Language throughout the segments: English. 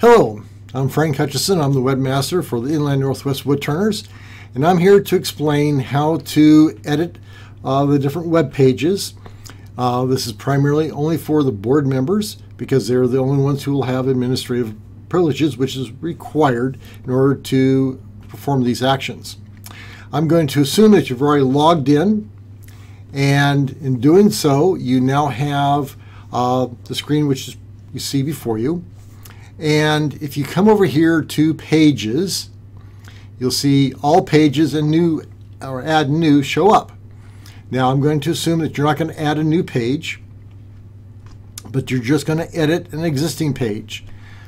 Hello, I'm Frank Hutchison. I'm the webmaster for the Inland Northwest Woodturners, and I'm here to explain how to edit uh, the different web pages. Uh, this is primarily only for the board members because they're the only ones who will have administrative privileges, which is required in order to perform these actions. I'm going to assume that you've already logged in, and in doing so, you now have uh, the screen which you see before you. And if you come over here to pages, you'll see all pages and new or add new show up. Now I'm going to assume that you're not going to add a new page, but you're just going to edit an existing page.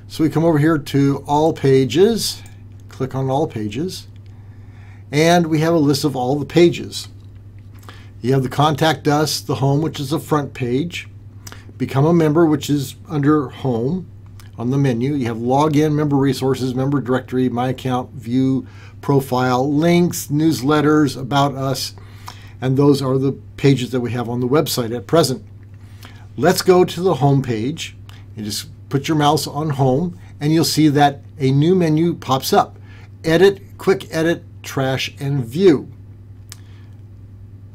So we come over here to all pages, click on all pages, and we have a list of all the pages. You have the contact us, the home, which is the front page, become a member, which is under home, on the menu. You have login, member resources, member directory, my account, view, profile, links, newsletters, about us, and those are the pages that we have on the website at present. Let's go to the home page. You just put your mouse on home and you'll see that a new menu pops up. Edit, quick edit, trash, and view.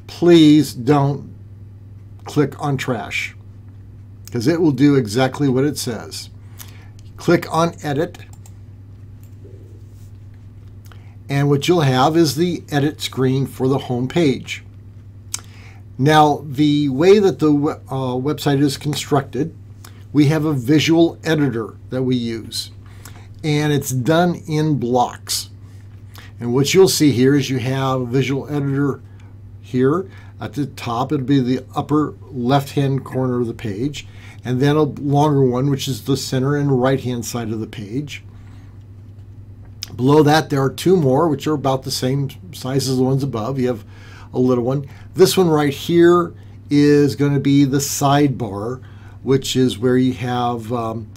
Please don't click on trash because it will do exactly what it says. Click on Edit. And what you'll have is the edit screen for the home page. Now, the way that the uh, website is constructed, we have a visual editor that we use. And it's done in blocks. And what you'll see here is you have a visual editor here at the top. It'll be the upper left-hand corner of the page and then a longer one, which is the center and right-hand side of the page. Below that, there are two more, which are about the same size as the ones above. You have a little one. This one right here is going to be the sidebar, which is where you have um,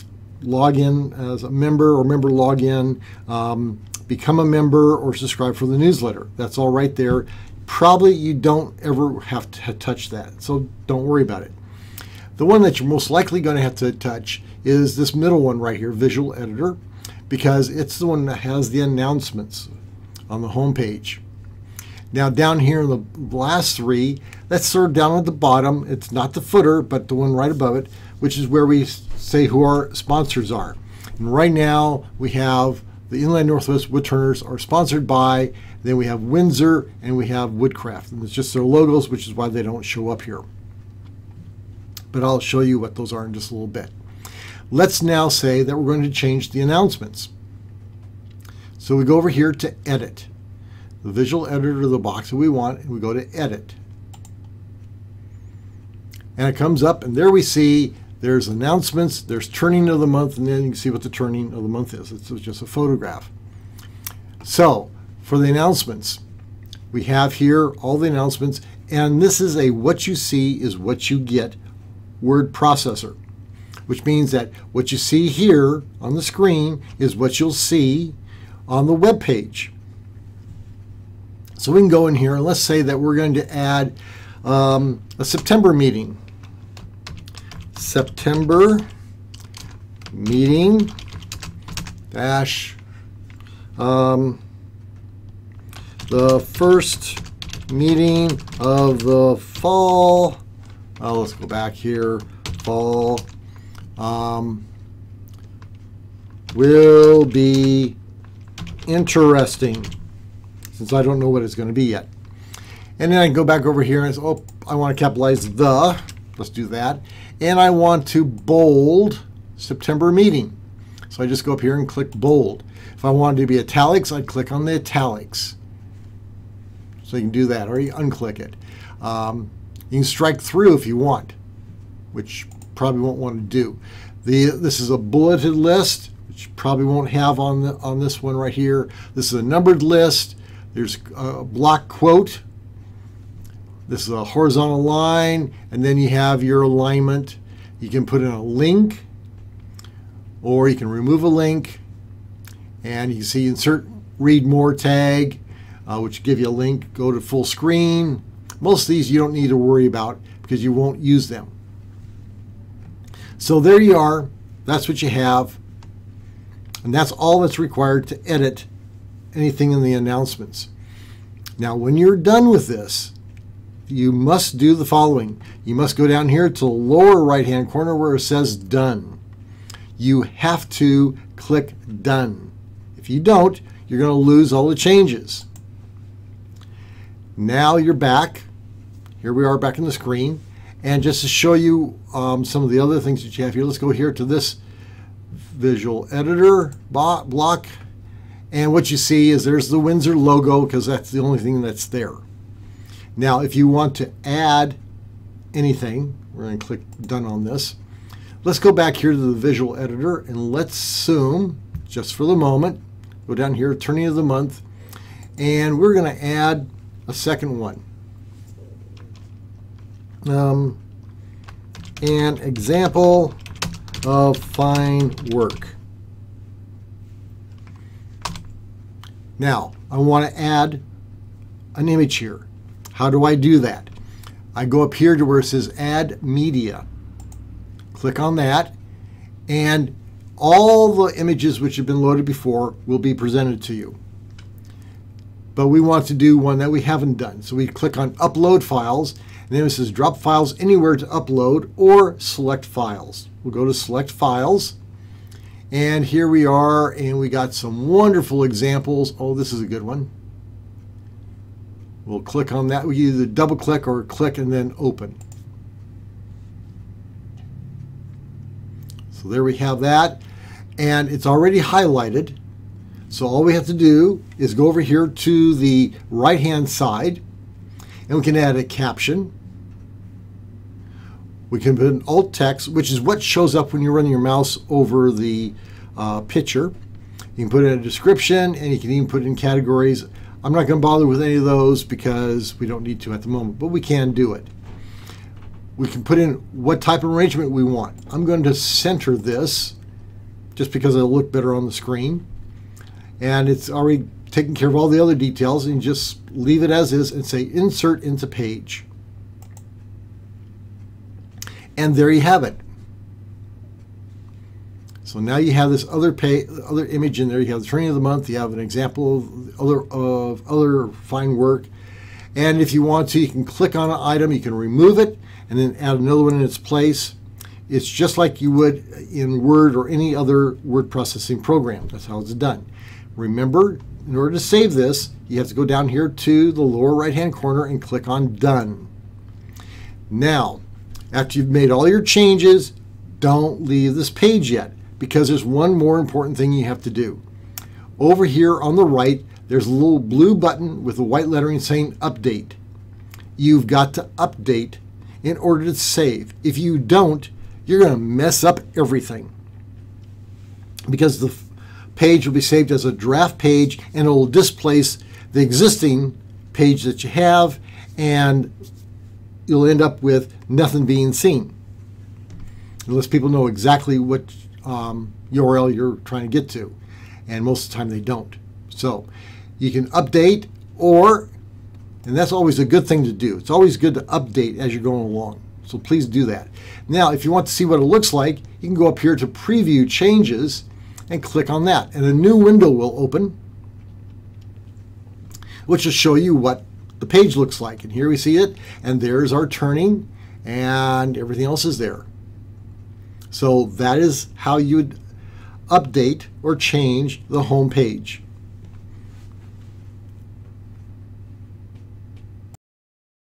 login as a member or member login, um, become a member, or subscribe for the newsletter. That's all right there. Probably you don't ever have to touch that, so don't worry about it. The one that you're most likely going to have to touch is this middle one right here, Visual Editor, because it's the one that has the announcements on the home page. Now down here in the last three, that's sort of down at the bottom. It's not the footer, but the one right above it, which is where we say who our sponsors are. And right now we have the Inland Northwest Woodturners are sponsored by, then we have Windsor and we have Woodcraft. And it's just their logos, which is why they don't show up here but I'll show you what those are in just a little bit. Let's now say that we're going to change the announcements. So we go over here to Edit, the visual editor of the box that we want, and we go to Edit. And it comes up, and there we see there's announcements, there's turning of the month, and then you can see what the turning of the month is. It's just a photograph. So for the announcements, we have here all the announcements, and this is a what you see is what you get word processor, which means that what you see here on the screen is what you'll see on the web page. So we can go in here and let's say that we're going to add um, a September meeting. September meeting dash um, the first meeting of the fall uh, let's go back here. Fall um, will be interesting since I don't know what it's going to be yet. And then I can go back over here and say, oh, I want to capitalize the. Let's do that. And I want to bold September meeting. So I just go up here and click bold. If I wanted to be italics, I'd click on the italics. So you can do that, or you unclick it. Um, you can strike through if you want, which probably won't want to do. The, this is a bulleted list, which you probably won't have on, the, on this one right here. This is a numbered list. There's a block quote. This is a horizontal line, and then you have your alignment. You can put in a link, or you can remove a link, and you can see insert read more tag, uh, which give you a link, go to full screen, most of these you don't need to worry about because you won't use them. So there you are. That's what you have. And that's all that's required to edit anything in the announcements. Now, when you're done with this, you must do the following. You must go down here to the lower right hand corner where it says done. You have to click done. If you don't, you're going to lose all the changes. Now you're back. Here we are back in the screen. And just to show you um, some of the other things that you have here, let's go here to this visual editor block. And what you see is there's the Windsor logo because that's the only thing that's there. Now, if you want to add anything, we're going to click done on this. Let's go back here to the visual editor and let's zoom just for the moment. Go down here, turning of the month, and we're going to add a second one. Um, an example of fine work. Now, I want to add an image here. How do I do that? I go up here to where it says Add Media. Click on that, and all the images which have been loaded before will be presented to you. But we want to do one that we haven't done. So we click on Upload Files, and then it says Drop Files Anywhere to Upload or Select Files. We'll go to Select Files, and here we are, and we got some wonderful examples. Oh, this is a good one. We'll click on that. We either double click or click and then open. So there we have that. And it's already highlighted. So all we have to do is go over here to the right hand side and we can add a caption. We can put an alt text, which is what shows up when you're running your mouse over the uh, picture. You can put in a description and you can even put in categories I'm not going to bother with any of those because we don't need to at the moment, but we can do it. We can put in what type of arrangement we want. I'm going to center this just because it'll look better on the screen. And it's already taken care of all the other details and just leave it as is and say insert into page. And there you have it. So now you have this other pay, other image in there. You have the training of the month. You have an example of other of other fine work. And if you want to, you can click on an item. You can remove it and then add another one in its place. It's just like you would in Word or any other word processing program. That's how it's done. Remember, in order to save this, you have to go down here to the lower right hand corner and click on Done. Now, after you've made all your changes, don't leave this page yet because there's one more important thing you have to do. Over here on the right, there's a little blue button with the white lettering saying update. You've got to update in order to save. If you don't, you're going to mess up everything because the page will be saved as a draft page and it will displace the existing page that you have and you'll end up with nothing being seen unless people know exactly what um, URL you're trying to get to. And most of the time they don't. So you can update or, and that's always a good thing to do. It's always good to update as you're going along. So please do that. Now, if you want to see what it looks like, you can go up here to preview changes and click on that. And a new window will open, which will show you what the page looks like. And here we see it. And there's our turning and everything else is there. So that is how you would update or change the home page.